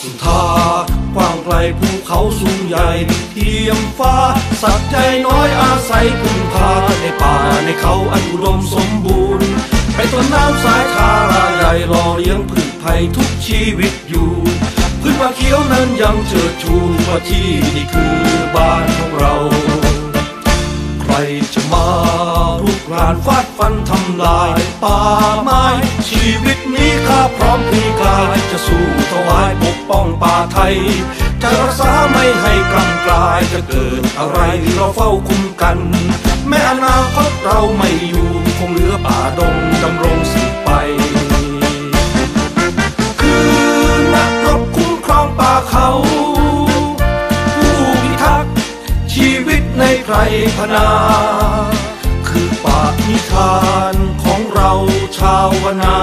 สุธากว้างไกลภูเขาสูงใหญ่เทียมฟ้า สัตว์ใจน้อยอาศัยพึ่งพาในป่าในเขาอันอุดมสมบูรณ์ไปต้นน้ำสายทาราใหญ่รอเลี้ยงพืชไผ่ทุกชีวิตอยู่พื้นป่าเขียวนั้นยังเจิดชูว่าที่นี่คือบ้านของเรา ใครจะมารุกรานฟาดฟันทำลายป่าไม้ชีวิตนี้ข้าพร้อมเพียงายจะสู้ถวายปกป้องป่าไทย จะรักษาไม่ให้กำกลายจะเกิดอะไรเราเฝ้าคุ้มกัน แม้อนาคตเราไม่อยู่คงเหลือป่าดงดำรงสืบไป คือนักรบคุ้มครองป่าเขา ผู้พิทักษ์ชีวิตในไพรพนาคือป่านิทานของเราชาวนา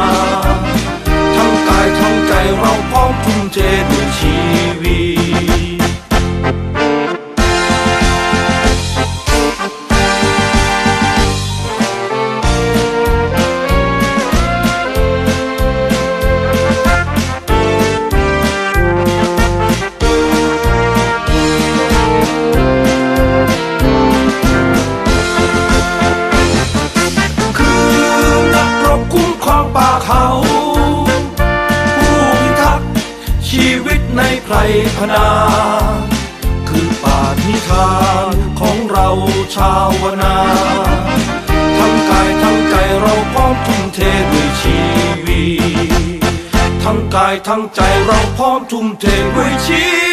องป่าเขา ผู้พิทักษ์ชีวิตในไพรพนา คือป่านิทานของเราชาวนา ทั้งกายทั้งใจเราพร้อมทุ่มเทด้วยชีวิต ทั้งกายทั้งใจเราพร้อมทุ่มเทด้วยชี